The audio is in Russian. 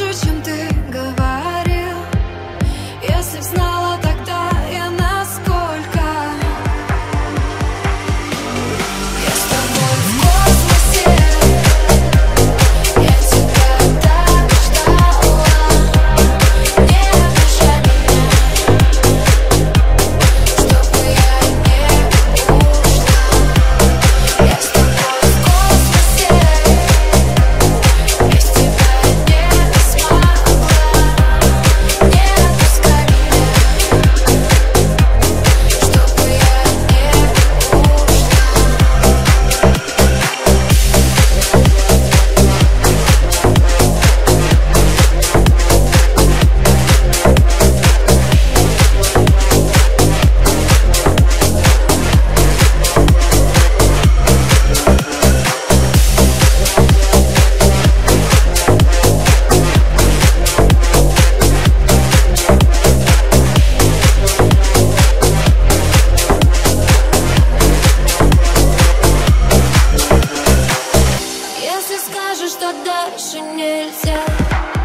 之前的 скажешь, что дальше нельзя.